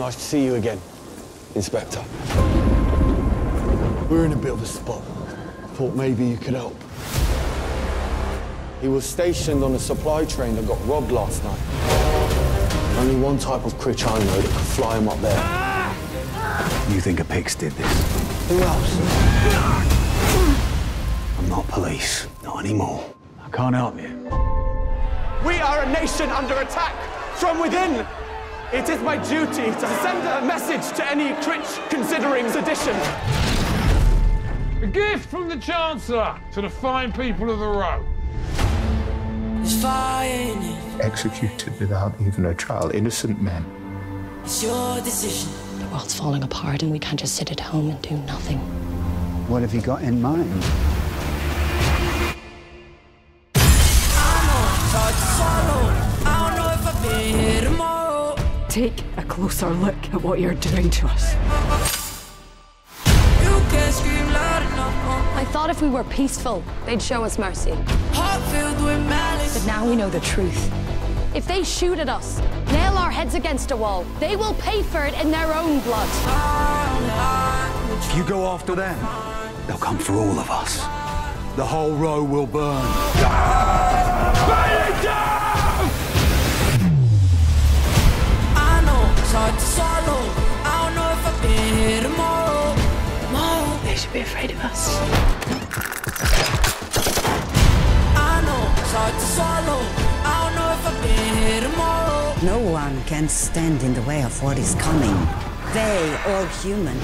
Nice to see you again, Inspector. We're in a bit of a spot. Thought maybe you could help. He was stationed on a supply train that got robbed last night. Only one type of critch I know that could fly him up there. You think a Pix did this? Who else? I'm not police. Not anymore. I can't help you. We are a nation under attack from within. It is my duty to send a message to any critch considering sedition. A gift from the Chancellor to the fine people of the row. There's fire. Executed without even a trial, innocent men. It's your decision. The world's falling apart and we can't just sit at home and do nothing. What have you got in mind? Take a closer look at what you're doing to us. You can't scream loud enough. I thought if we were peaceful, they'd show us mercy. Heart filled with malice. But now we know the truth. If they shoot at us, nail our heads against a wall, they will pay for it in their own blood. If you go after them, they'll come for all of us. The whole row will burn. Should be afraid of us. No one can stand in the way of what is coming. They, all human,